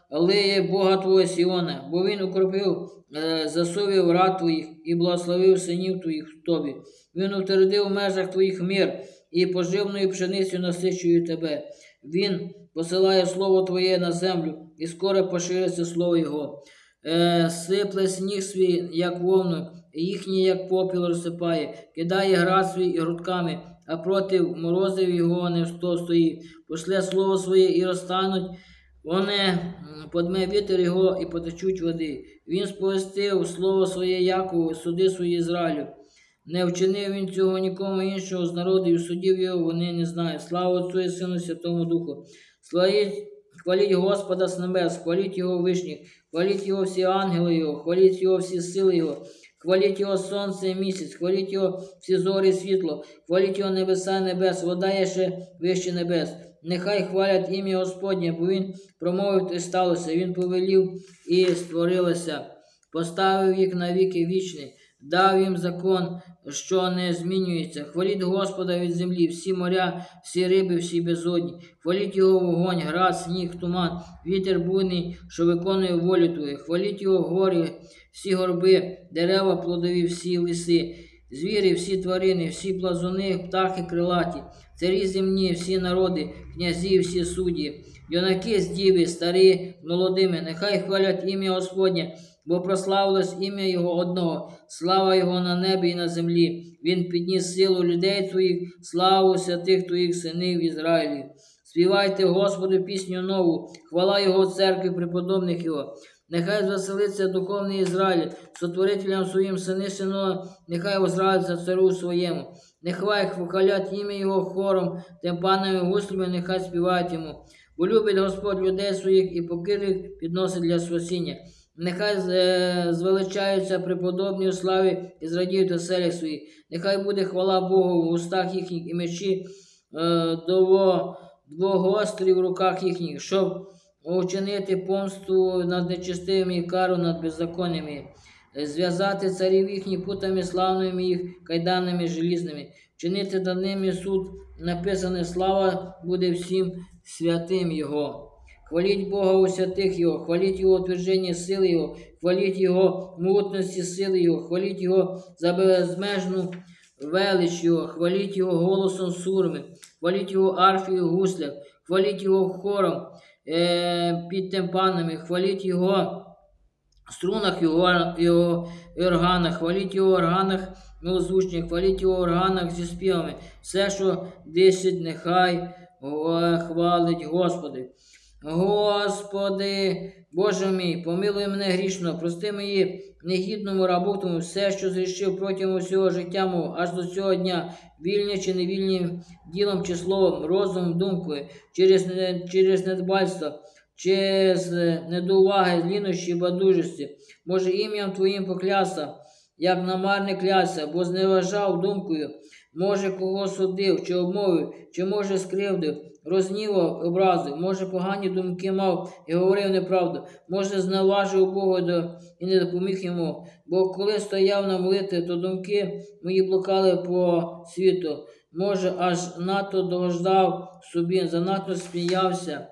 хвали Бога Твого Сіона, бо Він укропив е, засувів рад Твоїх і благословив синів Твоїх в Тобі. Він утвердив в межах Твоїх мир і поживною пшеницею насичує Тебе. Він посилає Слово Твоє на землю, і скоро пошириться Слово Його. Е, сипле сніг свій, як вовну, і їхній, як попіл розсипає, кидає град свій грудками, а проти морозив його не сто стоїть. Пошле слово своє і розтануть. Вони подме вітер його і потечуть води. Він сповістив слово своє Якову, суди свої Ізраїлю. Не вчинив він цього нікому іншого з народу, і судів його вони не знають. Слава Отцю і Сину Святому Духу. Славіть, хваліть Господа з небес, хваліть Його вишніх, хваліть Його всі ангели Його, хваліть Його всі сили Його, хваліть Його сонце і місяць, хваліть Його всі зорі і світло, хваліть Його небеса і небес, вода є ще вище небес. Нехай хвалять ім'я Господнє, бо Він промовив і сталося, Він повелів і створилося, поставив їх на віки вічні, дав їм закон, що не змінюється. Хваліть Господа від землі, всі моря, всі риби, всі безодні. Хваліть його вогонь, град, сніг, туман, вітер буйний, що виконує волю Твою. Хваліть його гори, всі горби, дерева плодові, всі ліси. звірі, всі тварини, всі плазуни, птахи крилаті, царі земні, всі народи, князі, всі судді, юнаки з діви, старі, молодими, нехай хвалять ім'я Господнє, бо прославилось ім'я Його одного, слава Його на небі і на землі. Він підніс силу людей твоїх, славу святих твоїх синів Ізраїлів. Співайте Господу пісню нову, хвала Його церкві преподобних Його. Нехай звеселиться духовний Ізраїль, сотворителям своїм сини сино, нехай возрадиться царю своєму. Нехай хвалять ім'я Його хором, темпанами гуслями, нехай співають йому. Бо любить Господь людей своїх і покирлих підносить для спасіння. Нехай е, звеличаються преподобні у славі і зрадіють оселях своїх. Нехай буде хвала Богу в устах їхніх і мечі е, дово, двогострі в руках їхніх, щоб учинити помсту над нечистивими і кару над беззаконними, зв'язати царів їхніх путами славними їх кайданами желізними, чинити над ними суд, написане слава буде всім святим Його. Хваліть Бога у святих Його, хваліть Його утвердження сили Його, хваліть Його мутності сили Його, хваліть Його за безмежну велич Його, хваліть Його голосом сурми, хваліть Його арфію гуслях, хваліть Його хором е, під темпанами, хваліть Його струнах Його, його органах, хваліть Його органах милозвучних, хваліть Його органах зі співами. Все, що десять, нехай хвалить Господи. Господи, Боже мій, помилуй мене грішно, прости мої негідному рабу тому все, що зрішив протягом усього життя мого, аж до цього дня, вільні чи невільним ділом чи словом, розумом, думкою, через, через недбальство, через е, недоуваги, лінощі, бадужості, може ім'ям Твоїм поклясться, як намарне клясся, бо зневажав думкою, може кого судив, чи обмовив, чи може скривдив, рознівав, образив, може погані думки мав і говорив неправду, може зневажив Бога і не допоміг йому. Бо коли стояв на молитві, то думки мої блукали по світу, може, аж надто догождав собі, занадто сміявся,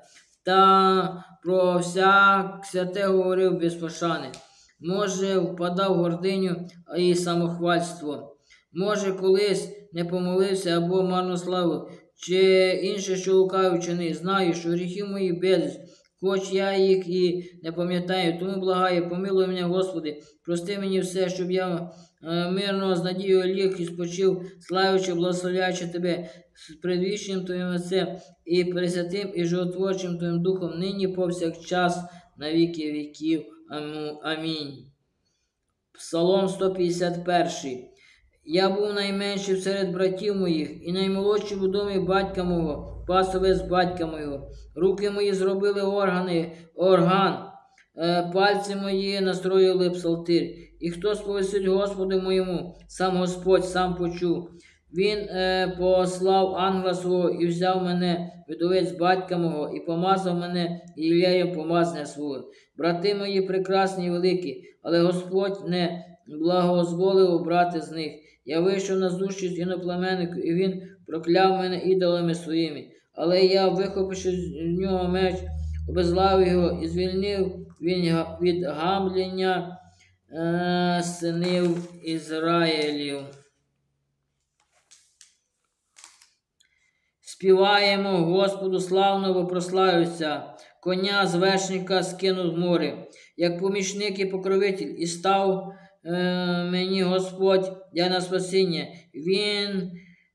та про всяк святе говорив без пошани. Може, впадав в гординю і самохвальство. Може, колись не помолився або марнославив, чи інше, що лукавий вчинив. Знаю, що гріхи мої безліч, хоч я їх і не пам'ятаю, тому благаю, помилуй мене, Господи, прости мені все, щоб я е, мирно з надією ліг і спочив, славячи, благословляючи Тебе з предвічним Твоїм Отцем і Пресвятим і животворчим Твоїм Духом, нині повсякчас, на віки віків. Амінь. Псалом 151. Я був найменший серед братів моїх, і наймолодший в домі батька мого, пасовець батька мого. Руки мої зробили органи, орган, е, пальці мої настроїли псалтир. І хто сповісить Господу моєму, сам Господь сам почув. Він е, послав ангела свого і взяв мене видовець батька мого, і помазав мене Ілією помазання свого. Брати мої прекрасні і великі, але Господь не благозволив обрати з них. Я вийшов на зустріч іноплеменнику, і він прокляв мене ідолами своїми. Але я, вихопивши з нього меч, обезлав його і звільнив він від гамблення е, синів Ізраїлів. Співаємо Господу славно, бо прославився, коня з вершника скинув з моря, як помічник і покровитель, і став е, мені Господь я на спасіння. Він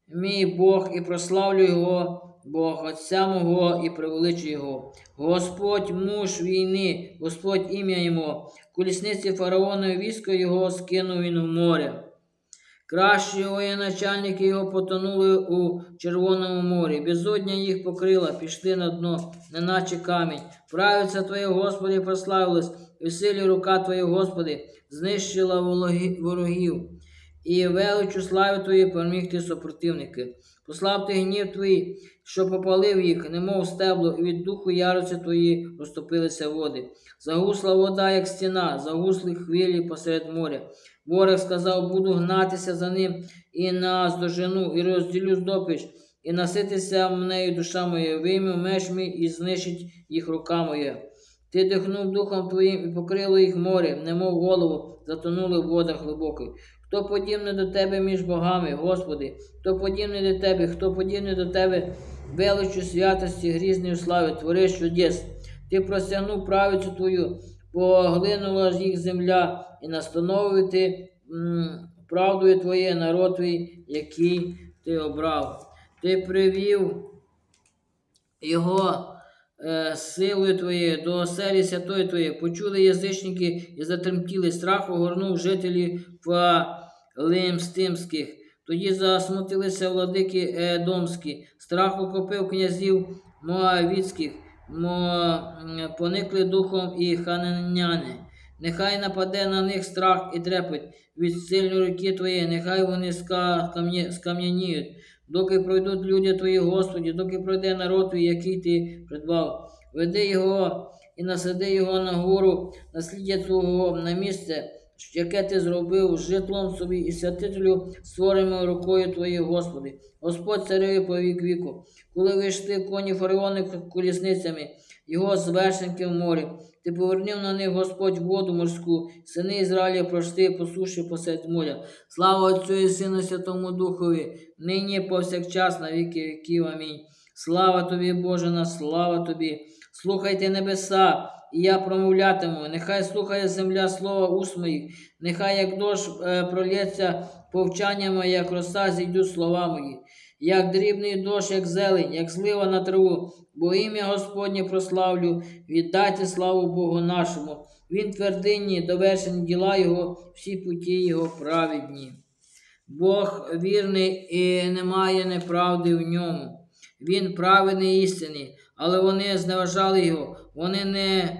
мій Бог, і прославлю його, Бог Отця мого, і привеличу його. Господь муж війни, Господь ім'я йому, колісниці фараонові військо його скинув він в море. Кращі воєначальники його потонули у Червоному морі. Безодня їх покрила, пішли на дно, неначе камінь. Правиця Твоя, Господи, прославилась, і силі рука Твоя, Господи, знищила ворогів. І величу слави Твої переміг ти супротивники. Послав ти гнів Твій, що попалив їх, немов стебло, і від духу ярості Твої розтопилися води. Загусла вода, як стіна, загусли хвилі посеред моря. Ворог сказав, буду гнатися за ним і наздожену, і розділю здобич, і наситися мнею душа моя, вийму меч мій і знищить їх рука моя. Ти дихнув духом твоїм і покрило їх море, немов голову, затонули в водах глибоких. Хто подібний до тебе між богами, Господи, хто подібний до тебе, хто подібний до тебе величу святості, грізною слави, твориш чудес. Ти простягнув правицю твою, поглинула ж їх земля, і настановити правдою твоє народ твій, який ти обрав. Ти привів його е, силою Твоєю до оселі святої Твоєї. Почули язичники і затремтіли. Страх огорнув жителів Фалимстимських. Тоді засмутилися владики Едомські. Страх охопив князів Моавіцьких, мо, поникли духом і хананяни. Нехай нападе на них страх і трепет від сильної руки Твоєї, нехай вони скам'яніють, доки пройдуть люди Твої, Господі, доки пройде народ Твій, який Ти придбав. Веди його і насади його на гору, насліддя Твого на місце, яке ти зробив житлом собі і святителю, створеною рукою Твоєю, Господи. Господь царює по вік віку. Коли вийшли коні фараони колісницями, його звершенки в морі, ти повернув на них Господь воду морську, сини Ізраїля пройшли по суші посеред моря. Слава Отцю і Сину Святому Духові, нині повсякчас на віки віків. Амінь. Слава тобі, Боже, на слава тобі. Слухайте небеса, і я промовлятиму. Нехай слухає земля слова уст моїх, нехай як дощ е, пролється повчання моє, як роса зійдуть слова мої, як дрібний дощ, як зелень, як злива на траву, бо ім'я Господнє прославлю, віддайте славу Богу нашому. Він твердинні, довершені діла Його, всі путі Його праведні. Бог вірний і немає неправди в ньому. Він праведний і істинний, але вони зневажали його, вони не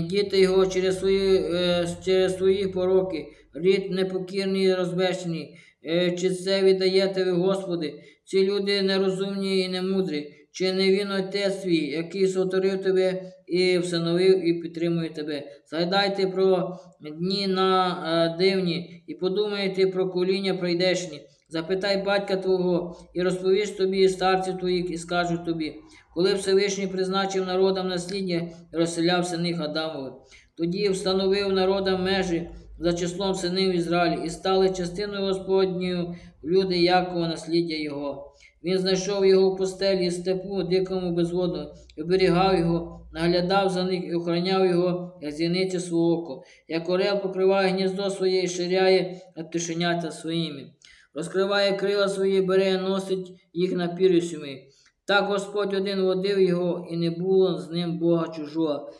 діти його через свої, е, через свої пороки, рід непокірний і розбещений. Е, чи це віддаєте ви, Господи? Ці люди нерозумні і немудрі. Чи не він отець твій, який сотворив тебе і всиновив і підтримує тебе? Згадайте про дні на е, дивні і подумайте про коління прийдешні. Запитай батька твого і розповіш тобі і старців твоїх, і скажуть тобі, коли Всевишній призначив народам насліддя і розселяв синих Адамових. Тоді встановив народам межі за числом синів Ізраїлі і стали частиною Господньою люди Якова насліддя його. Він знайшов його в пустелі степу, дикому безводну, і оберігав його, наглядав за них і охороняв його, як зіниці свого око, як орел покриває гніздо своє і ширяє над своїми. Розкриває крила свої, бере, носить їх на пір'ю ми. Так Господь один водив його, і не було з ним Бога чужого.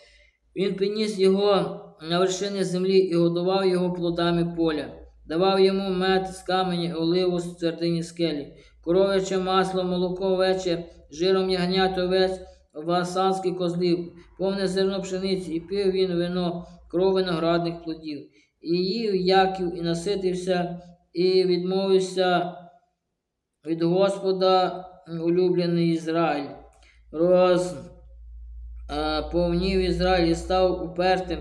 Він приніс його на вершини землі і годував його плодами поля, давав йому мед з камені, оливу з твердині скелі, коров'яче масло, молоко овече, жиром ягнят овець, васанських козлів, повне зерно пшениці, і пив він вино, кров виноградних плодів. І їв Яків, і наситився, і відмовився від Господа улюблений Ізраїль. Роз е, Ізраїль і став упертим,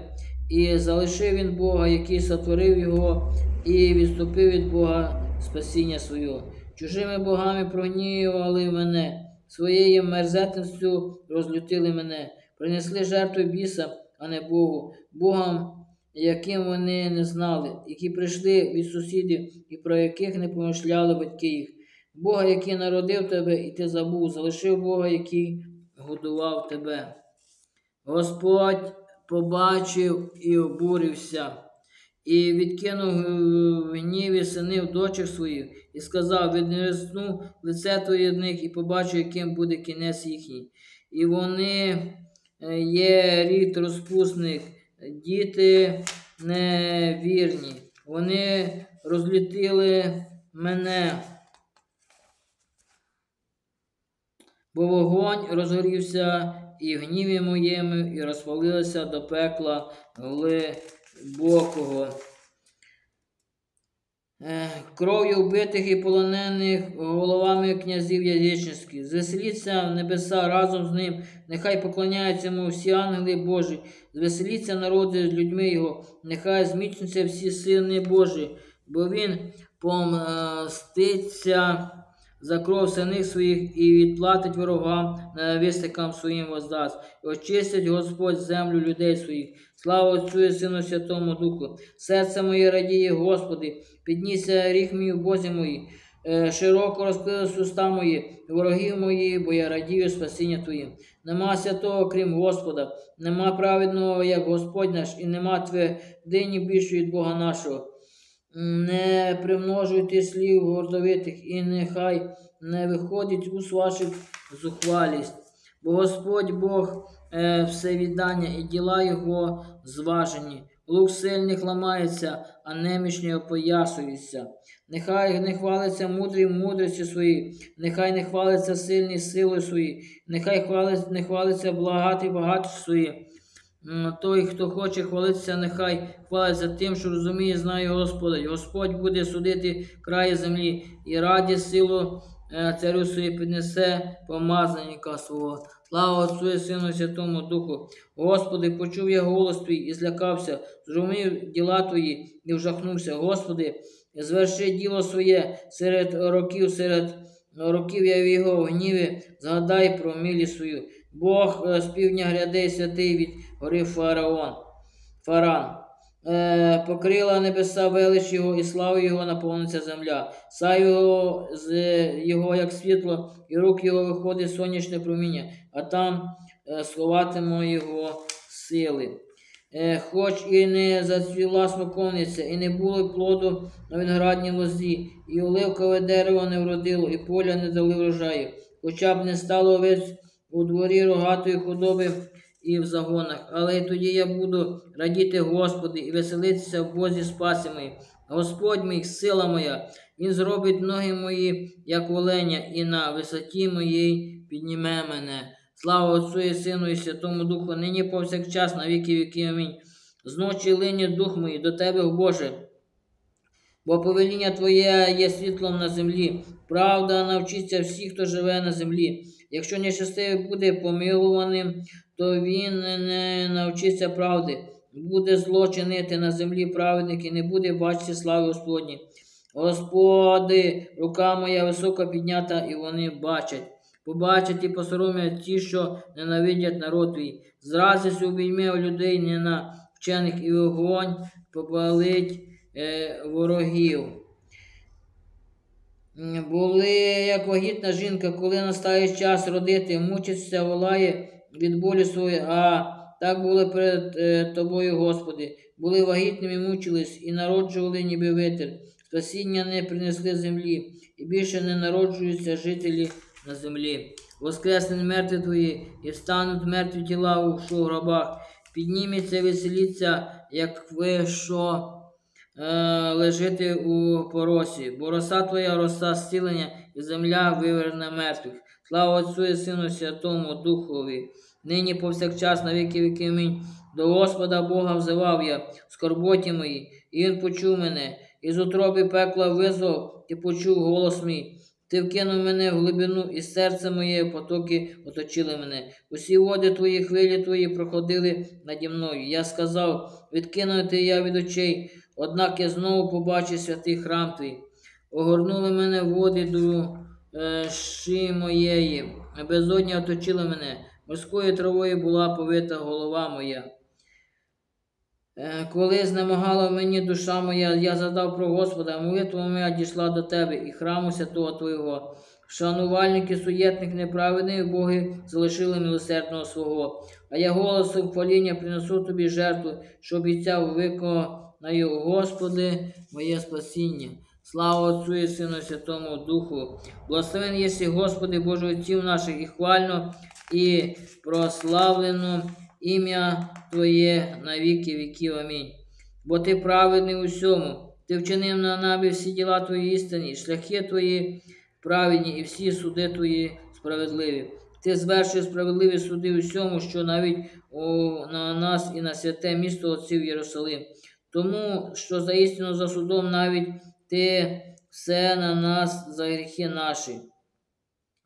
і залишив він Бога, який сотворив його, і відступив від Бога спасіння свого. Чужими богами прогнівали мене, своєю мерзетністю розлютили мене, принесли жертву біса, а не Богу, Богам, яким вони не знали, які прийшли від сусідів і про яких не помишляли батьки їх. Бога, який народив тебе, і ти забув, залишив Бога, який годував тебе. Господь побачив і обурився, і відкинув в гніві синів дочих своїх, і сказав: віднесну лице твоє них, і побачу, яким буде кінець їхній. І вони е, є рід розпусних, діти невірні. Вони розлютили мене. Бо вогонь розгорівся і в гніві моєму, і розпалилося до пекла глибокого. Е, Кров'ю вбитих і полонених головами князів язичницьких. Звеселіться в небеса разом з ним, нехай поклоняються йому всі ангели Божі, звеселіться народи з людьми його, нехай зміцнються всі сини Божі, бо він помститься за кров синих своїх і відплатить ворогам, ненависникам своїм воздасть. І очистить Господь землю людей своїх. Слава Отцю і Сину Святому Духу. Серце моє радіє, Господи, піднісся ріг мій в Бозі мої. Е, Широко розкрились уста мої, ворогів мої, бо я радію спасіння Твоїм. Нема святого, крім Господа, нема праведного, як Господь наш, і нема твердині більшої від Бога нашого. Не примножуйте слів гордовитих, і нехай не виходить уст ваших зухвалість. Бо Господь Бог е, всевіддання і діла Його зважені. Лук сильних ламається, а немічні опоясуються. Нехай не хвалиться мудрий в мудрості своїй, нехай не хвалиться сильний силою своїй, нехай хвалиться, не хвалиться благатий багатство своє. Той, хто хоче хвалитися, нехай хвалиться тим, що розуміє, знає Господа. Господь буде судити краї землі і раді силу е, царю своє піднесе помазанника свого. Слава Отцю і Сину Святому Духу. Господи, почув я голос Твій і злякався, зрозумів діла Твої і вжахнувся. Господи, зверши діло своє серед років, серед років я в його гніві, згадай про милість свою. Бог е, з півдня гряде святий від гори Фараон. Фаран. Е, покрила небеса велич його, і слава його наповниться земля. Сай його з його, як світло, і рук його виходить сонячне проміння, а там е, сховатиме його сили. Е, хоч і не зацвіла смоковниця, і не було плоду на виноградній лозі, і оливкове дерево не вродило, і поля не дали врожаю, хоча б не стало овець у дворі рогатої худоби і в загонах. Але й тоді я буду радіти Господи і веселитися в Бозі спаси моїй. Господь мій, сила моя, Він зробить ноги мої, як оленя, і на висоті моїй підніме мене. Слава Отцю і Сину і Святому Духу, нині повсякчас, на віки віки. Амінь. Зночі лині дух мій до Тебе, Боже. Бо повеління Твоє є світлом на землі. Правда навчиться всі, хто живе на землі. Якщо нещастивий буде помилуваним, то він не навчиться правди. Буде зло чинити на землі праведник і не буде бачити слави Господні. Господи, рука моя високо піднята, і вони бачать. Побачать і посоромлять ті, що ненавидять народ твій. Зразись обійме людей не на вчених і вогонь попалить е, ворогів. Були як вагітна жінка, коли настає час родити, мучиться, волає від болю своєї, а так були перед е, тобою, Господи. Були вагітними, мучились і народжували, ніби витер. Спасіння не принесли землі, і більше не народжуються жителі на землі. Воскреснуть мертві твої, і встануть мертві тіла у гробах. Підніметься, веселіться, як ви що е, лежите у поросі, бо роса твоя роса зцілення, і земля виверне мертвих. Слава Отцю і Сину Святому Духові, нині повсякчас на віки віки. Амінь. До Господа Бога взивав я в скорботі моїй, і Він почув мене, і з утроби пекла визвав, і почув голос мій. Ти вкинув мене в глибину, і серце моє потоки оточили мене. Усі води твої, хвилі твої проходили наді мною. Я сказав, відкинути я від очей, однак я знову побачив святий храм твій. Огорнули мене води до е, ши моєї, безодня оточила мене, морською травою була повита голова моя. Е, Коли знемагала мені душа моя, я задав про Господа, молитва моя дійшла до тебе і храму святого Твого. Шанувальники, суєтник неправедний, боги залишили милосердного свого. А я голосом хваління принесу тобі жертву, що обіцяв виконаю, Господи, моє спасіння. Слава Отцю і Сину Святому Духу. Благословен єси, Господи, Боже Отців наших, і хвально, і прославлено ім'я Твоє на віки віків. Амінь. Бо Ти праведний у всьому, Ти вчинив на небі всі діла Твої істинні, шляхи Твої праведні і всі суди Твої справедливі. Ти звершуєш справедливі суди у всьому, що навіть у, на нас і на святе місто Отців Єрусалим. Тому що за істину за судом навіть Ти все на нас за гріхи наші.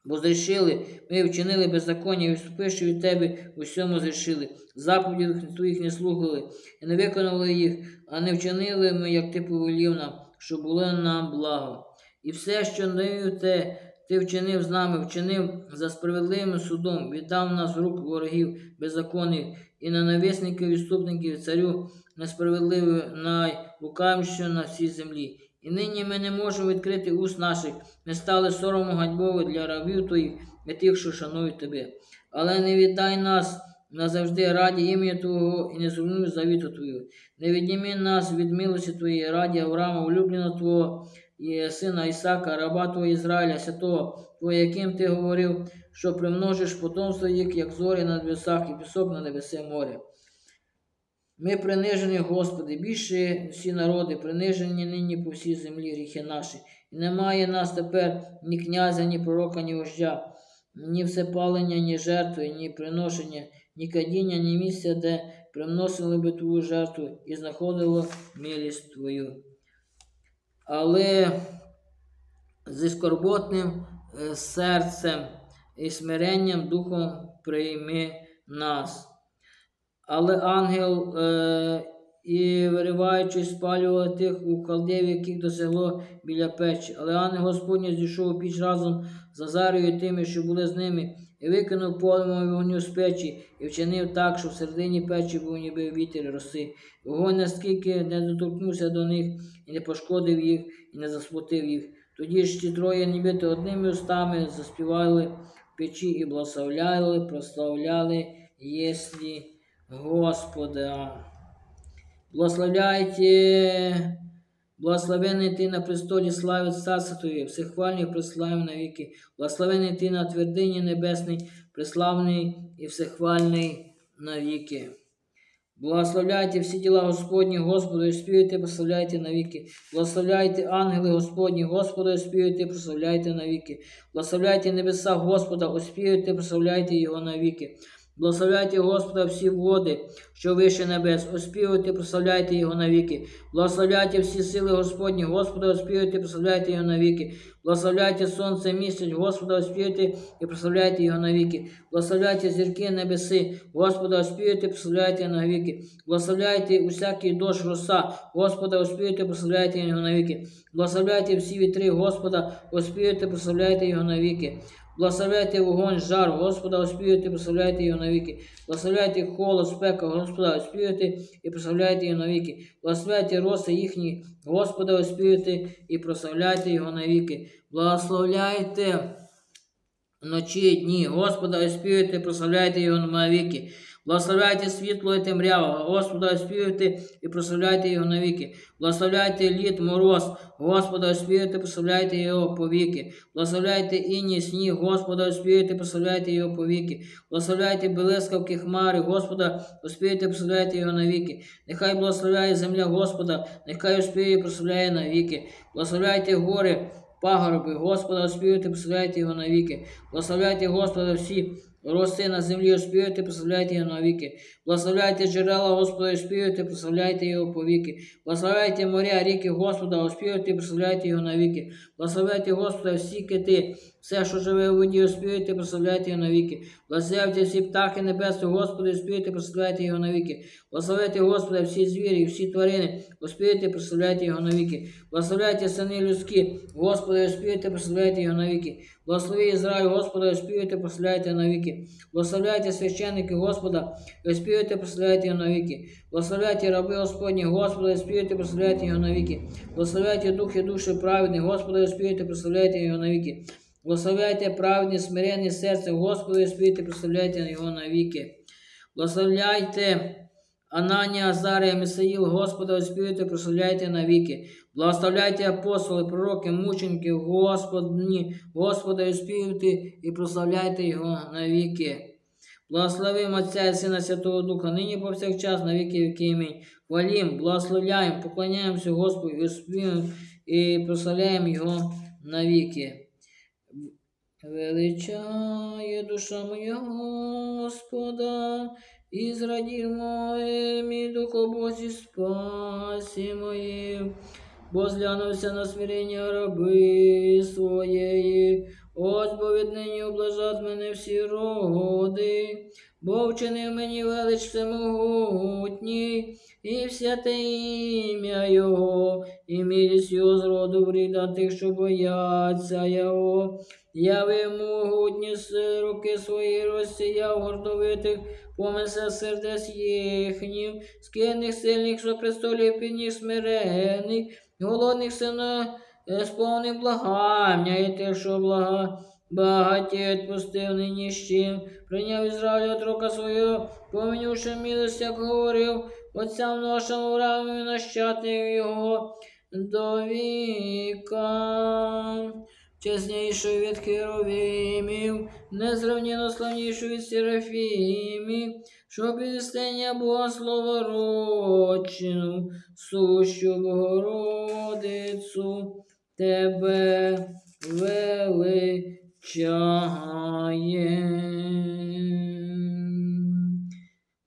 Бо зрішили, ми вчинили беззаконня, і відступивши від тебе, у всьому зрішили. Заповіді твоїх не слухали, і не виконали їх, а не вчинили ми, як ти повелів нам, що було нам благо. І все, що даєте, ти вчинив з нами, вчинив за справедливим судом, віддав нас в рук ворогів беззаконних і ненависників, відступників, царю несправедливою, найлукавішого на всій землі. І нині ми не можемо відкрити уст наших, ми стали соромом ганьбовою для рабів твоїх і тих, що шанують тебе. Але не віддай нас назавжди раді ім'я Твого і не зруйнуй завіту Твою. Не відніми нас від милості Твоєї раді Авраама, улюбленого Твого і сина Ісака, раба Твого Ізраїля, святого Твого, яким Ти говорив, що примножиш потомство їх, як зорі на небесах і пісок на небесе море. Ми принижені, Господи, більше всі народи, принижені нині по всій землі гріхи наші. І немає нас тепер ні князя, ні пророка, ні вождя, ні всепалення, ні жертви, ні приношення, ні кадіння, ні місця, де приносили би Твою жертву і знаходило милість Твою. Але зі скорботним е, серцем і смиренням духом прийми нас. Але ангел, е, і вириваючись, спалював тих у калдев, яких досягло біля печі. Але ангел Господній зійшов у піч разом з Азарою і тими, що були з ними, і викинув полум'я вогню з печі, і вчинив так, що в середині печі був ніби вітер роси. Вогонь наскільки не доторкнувся до них, і не пошкодив їх, і не засмутив їх. Тоді ж ті троє, нібито одними устами, заспівали печі і благословляли, прославляли, єслі Господа. Благословляйте, благословенный ты на престоле слави Царства Твоє, всехвальний прославим навіки, благословенний ти на твердині небесний, преславний і всехвальний навіки. Благословляйте всі діла Господні, Господу, і співайте, прославляйте навіки. Благословляйте ангели Господні, Господу, і співайте, прославляйте навіки. Благословляйте небеса Господа, оспівайте, прославляйте Його навіки. Благословляйте Господа всі води, що вище небес, оспівуйте, прославляйте Його навіки. Благословляйте всі сили Господні, Господа, оспівуйте, прославляйте Його навіки. Благословляйте сонце місяць, Господа, оспівуйте і прославляйте Його навіки. Благословляйте зірки небеси, Господа, оспівуйте, прославляйте Його навіки. Благословляйте усякий дощ роса, Господа, оспівуйте, прославляйте Його навіки. Благословляйте всі вітри, Господа, оспівуйте, прославляйте Його навіки. Благословляйте вогонь, жар, Господа, оспівуйте, прославляйте його навіки. Благословляйте холод, спека, Господа, оспівайте і прославляйте його навіки. Благословляйте роси їхні, Господа, оспівайте і прославляйте його навіки. Благословляйте ночі і дні, Господа, оспівуйте, прославляйте його навіки. Благословляйте світло і темрява, Господа, оспівуйте і прославляйте його навіки. Благословляйте лід, мороз, Господа, оспівуйте, прославляйте його повіки. Благословляйте інні, сніг, Господа, оспівуйте, прославляйте його повіки. Благословляйте белескавки хмари, Господа, оспівуйте, прославляйте його навіки. Нехай благословляє земля Господа, нехай оспівує, прославляє навіки. Благословляйте гори, пагорби, Господа, оспівуйте, прославляйте його навіки. Благословляйте Господа всі Рости на землі, оспівайте, прославляйте його навіки. Благословляйте джерела Господа, оспівайте, прославляйте його повіки. Благословляйте моря, ріки Господа, оспівайте, прославляйте його навіки. Благословляйте Господа всі кити, все, що живе у воді, оспівуйте, прославляйте його навіки. Благословляйте всі птахи небесні, Господи, оспівуйте, прославляйте його навіки. Благословляйте Господа всі звірі, всі тварини, оспівуйте, прославляйте його навіки. Благословляйте сини людські, Господи, оспівуйте, прославляйте його навіки. Благослови Ізраїль, Господа, оспівуйте, прославляйте навіки. Благословляйте священники Господа, і прославляйте його навіки. Благословляйте раби Господні, Господа, і співайте, прославляйте його навіки. Благословляйте духи душі праведні, Господа, і прославляйте його навіки. Благословляйте праведні, смиренні серце, Господа, і співайте, прославляйте його навіки. Благословляйте Ананія, Азарія, Мисаїл, Господа, оспівайте, прославляйте навіки. Благословляйте апостоли, пророки, мученики, Господні, Господа, і співайте і прославляйте Його навіки. Благословимо Отця і Сина Святого Духа, нині повсякчас, на віки віки імень. Хвалім, благословляємо, поклоняємося Господу, і і прославляємо Його навіки. Величає душа моя Господа, і зрадів моє, мій дух у спасі моїм. Бо зглянувся на смирення раби своєї, ось бо віднині облажать мене всі роди, бо вчинив мені велич всемогутній, і святе ім'я Його, і милість його з роду вріда тих, що бояться Його, яви могутні с- руки свої розсіяв гордовитих, помисли сердець їхніх, скинних сильних, що престолів підніг смирених, голодних сина е, сповнив благання, і тих, що блага. Багаті відпустив нині з чим, прийняв Ізраїль от рока свого, помінюши милость, як говорив, отцям нашим і нащадник його до віка. Чеснішою від херовімів, незрівняно славнішою від серафімів, щоб пістення Бога родчину, сущу Богородицю, тебе величаєм.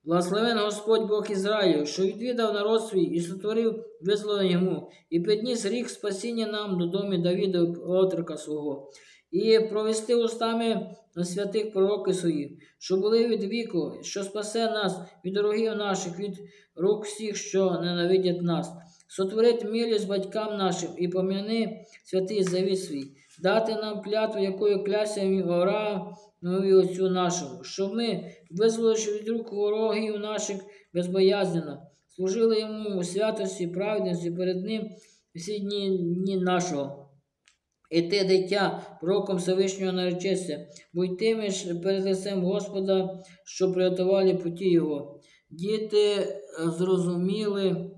Благословен Господь Бог Ізраїлю, що відвідав народ свій і сотворив визволення йому, і підніс рік спасіння нам до домі Давіда отрока свого, і провести устами святих пророків своїх, що були від віку, що спасе нас від ворогів наших, від рук всіх, що ненавидять нас. Сотворить милість батькам нашим і пом'яни святий завіт свій, дати нам клятву, якою кляся Авраамові отцю нашому, щоб ми, визволивши від рук ворогів наших безбоязненно, служили йому у святості, праведності перед ним всі дні, дні нашого. І ти, дитя, пророком Всевишнього наречешся, будь тими ж перед лицем Господа, що приготували путі Його. Діти е, зрозуміли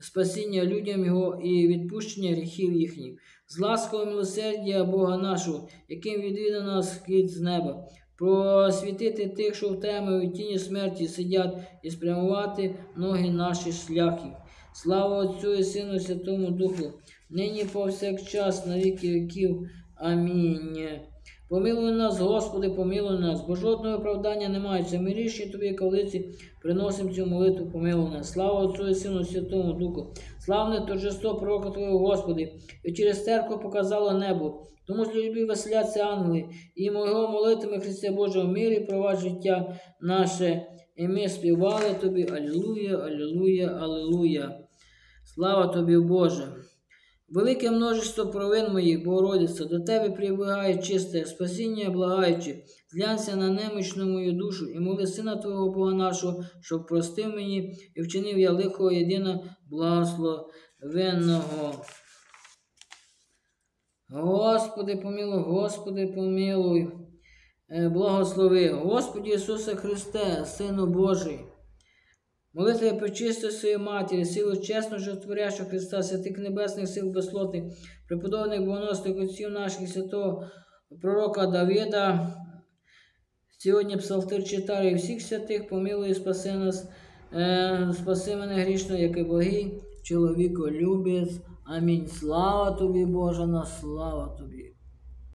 спасіння людям Його і відпущення гріхів їхніх, з ласкою милосердя Бога нашого, яким відвідав нас з неба, просвітити тих, що в темі у тіні смерті сидять, і спрямувати ноги наші шляхи. Слава Отцю і Сину Святому Духу, нині повсякчас на віки віків. Амінь. Помилуй нас, Господи, помилуй нас, бо жодного оправдання немає. Це ми рішні тобі кавлиці приносимо цю молитву, помилуй нас. Слава Отцю і Сину Святому Духу. Славне торжество пророка Твого, Господи, і через церкву показало небо. Тому з любі веселяться ангели, і мого молитиме Христе Боже в мирі провадь життя наше. І ми співали Тобі Алілуя, Алілуя, Алілуя. Слава Тобі, Боже. Велике множество провин моїх, Богородиця, до Тебе прибігає чисте, спасіння благаючи, зглянься на немічну мою душу і моли Сина Твого Бога нашого, щоб простив мені і вчинив я лихого єдина благословенного. Господи, помилуй, Господи, помилуй, Е, благослови, Господи Ісусе Христе, Сину Божий. Молитва причисти своєї матері, силу чесно животворящого Христа, святих небесних сил безслотних, преподобних богоносних отців наших святого пророка Давида. Сьогодні псалтир читаю і всіх святих, помилуй спаси нас, е, спаси мене грішно, як і благий чоловіко любець. Амінь. Слава тобі, Боже, на слава тобі.